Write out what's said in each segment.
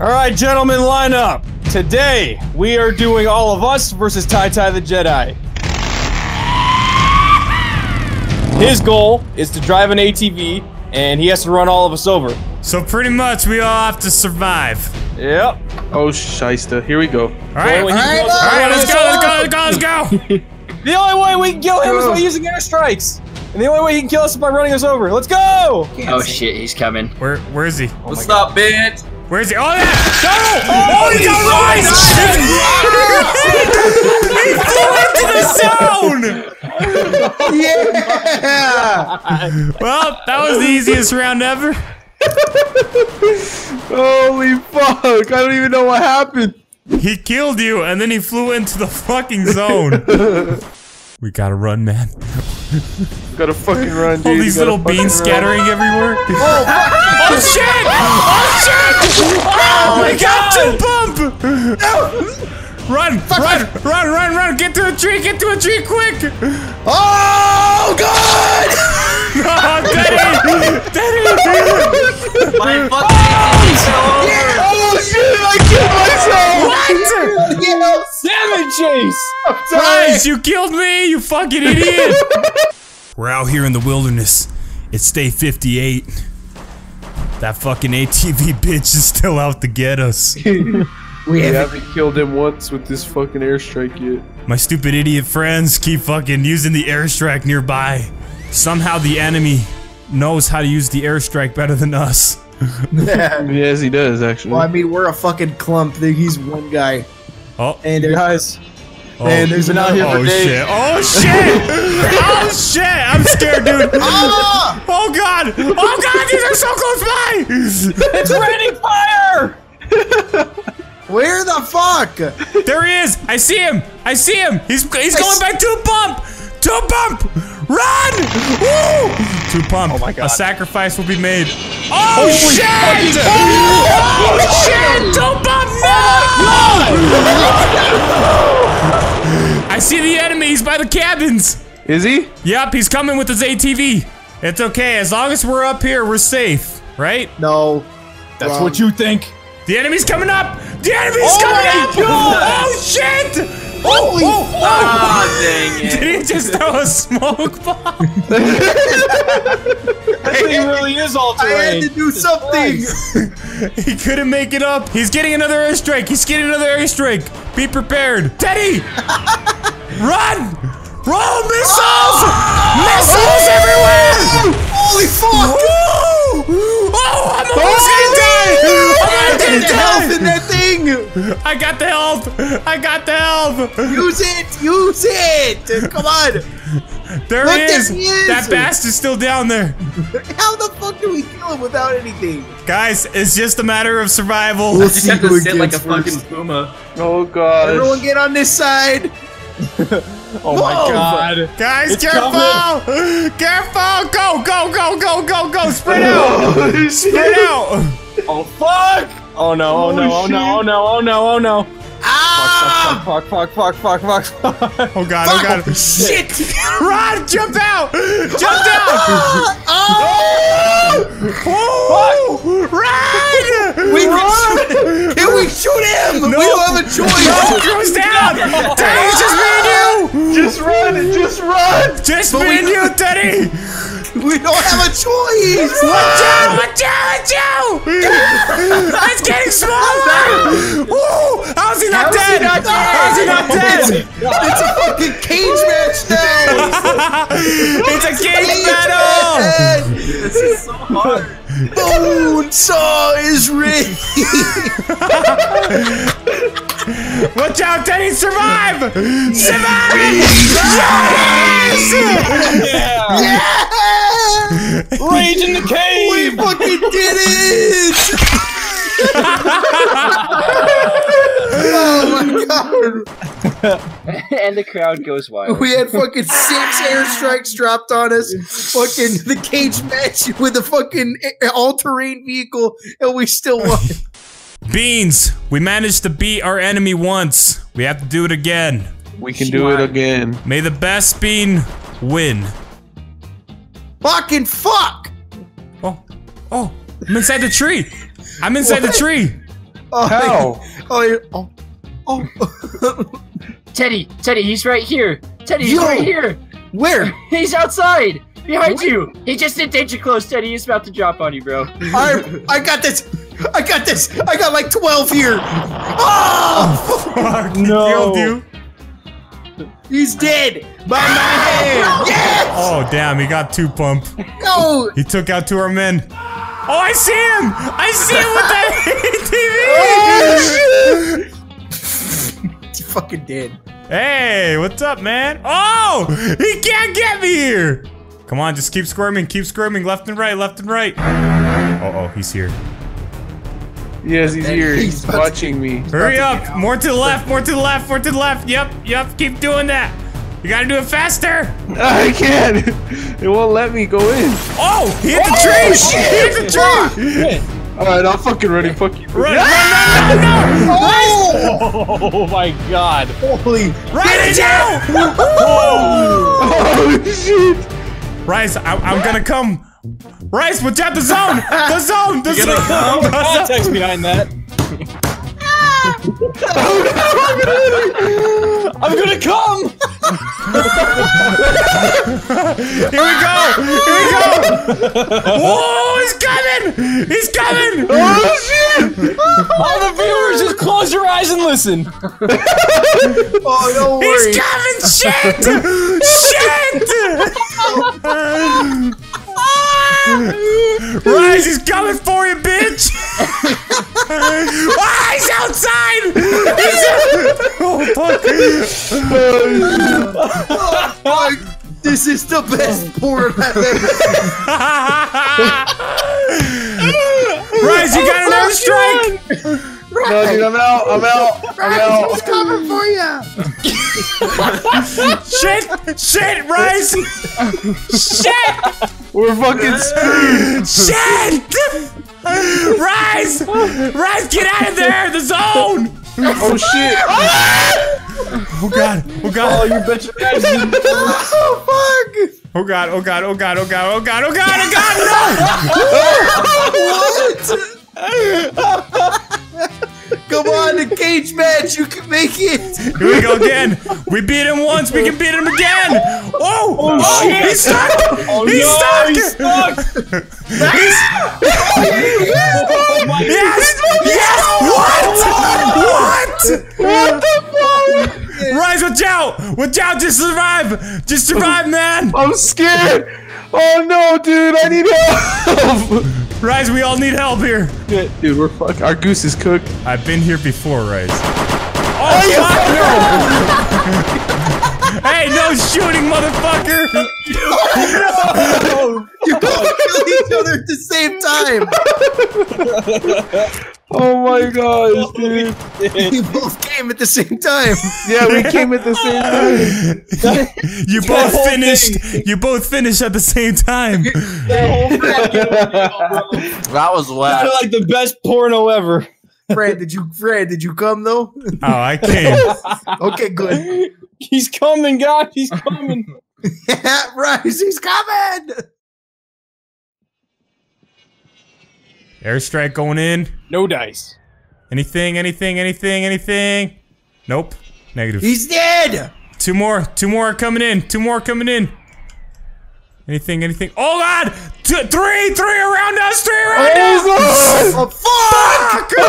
All right, gentlemen, line up. Today, we are doing all of us versus TyTy the Jedi. His goal is to drive an ATV, and he has to run all of us over. So pretty much we all have to survive. Yep. Oh, shyster. Here we go. All right, all When he right, let's go, let's go, let's go, let's go. The only way we can kill him is by using airstrikes. And the only way he can kill us is by running us over. Let's go! Oh shit, he's coming. Where, where is he? What's up, bitch? Where is he? Oh, yeah! No! Oh, oh he got lost! he flew into the zone! Yeah! Well, that was the easiest round ever. Holy fuck! I don't even know what happened. He killed you, and then he flew into the fucking zone. we gotta run, man. Gotta fucking run, dude. All these little fucking beans run. scattering everywhere. Oh, shit! Oh shit! Oh my god! TwoPump! Run! Run! Run! Run! Run! Get to a tree! Get to a tree! Quick! Oh god! Oh, Daddy! Daddy! My oh, fucking ATV's over. Oh shit! I killed myself! What? Yes! Damn it, Chase! Guys, you killed me! You fucking idiot! We're out here in the wilderness. It's day 58. That fucking ATV bitch is still out to get us. We We have haven't killed him once with this fucking airstrike yet. My stupid idiot friends keep fucking using the airstrike nearby. Somehow the enemy knows how to use the airstrike better than us. Yes, he does actually. Well, I mean, we're a fucking clump. He's one guy, Oh, and Guys, oh, and there's oh, another. here for oh days. shit! Oh shit! oh shit! I'm scared, dude. Ah! Oh god! Oh god! These are so close by! it's raining fire! Where the fuck? There he is! I see him! I see him! He's he's I going back to a bump! To a bump! Run! Woo! To a pump. Oh my God. A sacrifice will be made. Oh shit! Oh shit! To a bump! No! I see the enemy. He's by the cabins. Is he? Yep, he's coming with his ATV. It's okay. As long as we're up here, we're safe, right? No. That's Wrong. what you think. The enemy's coming up! The enemy's Oh coming my up! God! Oh shit! Oh, Holy oh, oh. Ah, dang it. Did he just throw a smoke bomb? That thing really is all I had to do something. he couldn't make it up. He's getting another airstrike. He's getting another airstrike. Be prepared. Teddy! Run! Roll missiles! missiles everywhere! Holy fuck! Woo! Oh, I'm almost gonna die! I'm gonna Get the health gonna in that thing. die! I got the help! I got the help! Use it. Use it. Come on. There Look, he there is! he is! That bastard's still down there. How the fuck do we kill him without anything? Guys, it's just a matter of survival. We'll Just have to sit like a first. fucking puma. Oh god. Everyone get on this side. Oh my god. Guys, It's careful! Careful! Go, go, go, go, go, go! Spread out! Spread out! Oh fuck! Oh no, oh no, oh no, oh no, oh no, oh no. Ah! Fuck, fuck, fuck, fuck, fuck, fuck, fuck. Oh god, oh god. Shit! Run! Jump out! Jump down! Oh! Oh! Run! We can shoot. Can we shoot him? No. We don't have a choice. No, goes down! Teddy, it's just me! Just run! Just run! Just But me and you, Teddy! We don't have a choice. Watch out! Watch out! Watch out! It's getting smaller! Woo! How's he not How is he dead? not dead? How's he not dead? It's a fucking cage match now. it's a cage battle! This is so hard. Bone saw is ready. Watch out, Teddy! Survive! Survive! Yes! Yeah! Rage in the We fucking did it! oh my god! and the crowd goes wild. We had fucking six airstrikes dropped on us. Fucking the cage match with the fucking all-terrain vehicle, and we still won. Beans, we managed to beat our enemy once. We have to do it again. We can do it again. May the best bean win. fucking fuck! Oh, oh, I'm inside the tree. I'm inside the tree. Oh, How? Oh, oh, oh. Teddy, Teddy, he's right here. Teddy, he's Yo! right here. Where? He's outside, behind you. He just did danger close, Teddy. He's about to drop on you, bro. I, I got this. I got this. I got like 12 here. Oh! Fuck, he No. killed you. He's dead. By my hand. Yes! Oh, damn, he got TwoPump. No! He took out two of our men. Oh, I see him! I see him with that ATV! Oh, He's fucking dead. hey, what's up, man? Oh! He can't get me here! Come on, just keep squirming, keep squirming, left and right, left and right. Oh, oh, he's here. Yes, he's here. He's He's watching me. Hurry up! More to the left, more to the left, more to the left. Yep, yep, keep doing that. You gotta do it faster. I can't. It won't let me go in. Oh, he hit the oh, tree! He hit the tree! All right, I'm fucking ready. Fuck you. Run, run, run, run, run! Oh my god. Holy. Right now! Oh oh shit! Ryze, I, I'm gonna come. Ryze, watch out the zone! The zone! The zone! No The zone. context behind that. I'm gonna come! Here we go! Here we go! Whoa! He's coming! He's coming! Oh shit! All the viewers, just close your eyes and listen. Oh, don't worry. He's coming! Shit! Shit! Ryze, he's coming for you, bitch! ah, he's outside! He's oh, fuck. Fuck. This is the best porn I've ever seen. Ryze, you got an airstrike! No, dude, I'm out. I'm out. I'm out. He's coming for you. Shit! Shit, Ryze! Shit! We're fucking screwed. Shit! Ryze! Ryze, get out of there! The zone! Oh shit! Oh god! Oh god! Oh, you bet your ass. Oh, fuck. Oh god! Oh god! Oh god! Oh god! Oh god! Oh god! Oh god! no! What? Come on, the cage match. You can make it. Here we go again. We beat him once. We can beat him again. Oh! Oh! oh shit. He's stuck! Oh he's no, stuck! he's stuck! oh my Yes! Yes! What? What? What the fuck? Ryze, watch out! Watch out! Just survive! Just survive, man! I'm scared. Oh no, dude! I need help. Ryze, we all need help here. Dude, we're fuck. Our goose is cooked. I've been here before, Ryze. Oh, oh fuck no! hey, no shooting, motherfucker! no! You both killed each other at the same time. Oh my gosh, oh, dude. You both came at the same time. Yeah, we came at the same time. You both finished. You both finished at the same time. That was whack. Kinda like the best porno ever. Fred, did you Fred, did you come though? Oh, I came. Okay, good. He's coming, guys. He's coming. Right, he's coming. Airstrike going in. No dice. Anything? Anything? Anything? Anything? Nope. Negative. He's dead. Two more. Two more are coming in. Two more coming in. Anything? Anything? Oh God! Two, three! Three around us! Three around us! Oh fuck!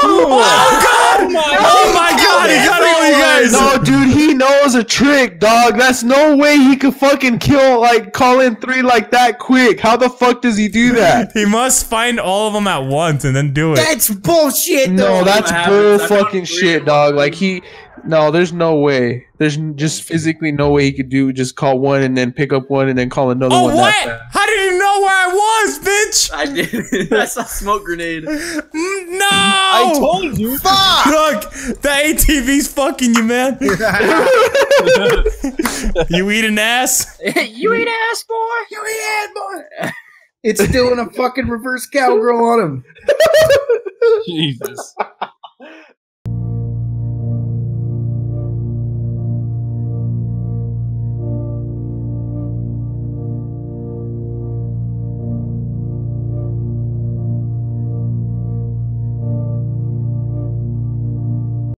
Oh God! Oh my God! He got all you guys! No, dude, he knows a trick, dog. That's no way he could fucking kill, like, call in three like that quick. How the fuck does he do that? He must find all of them at once and then do it. That's bullshit. No, that's what bull happens. Fucking shit, dog. Like, he. No, there's no way. There's just physically no way he could do just call one and then pick up one and then call another Oh one. what? that fast. How did you know where I was, bitch? I did. I saw smoke grenade. Mm, No! I told you. fuck. Look, the ATV's fucking you, man. you eat an ass? you eat ass boy. You ain't boy. It's doing a fucking reverse cowgirl on him. Jesus.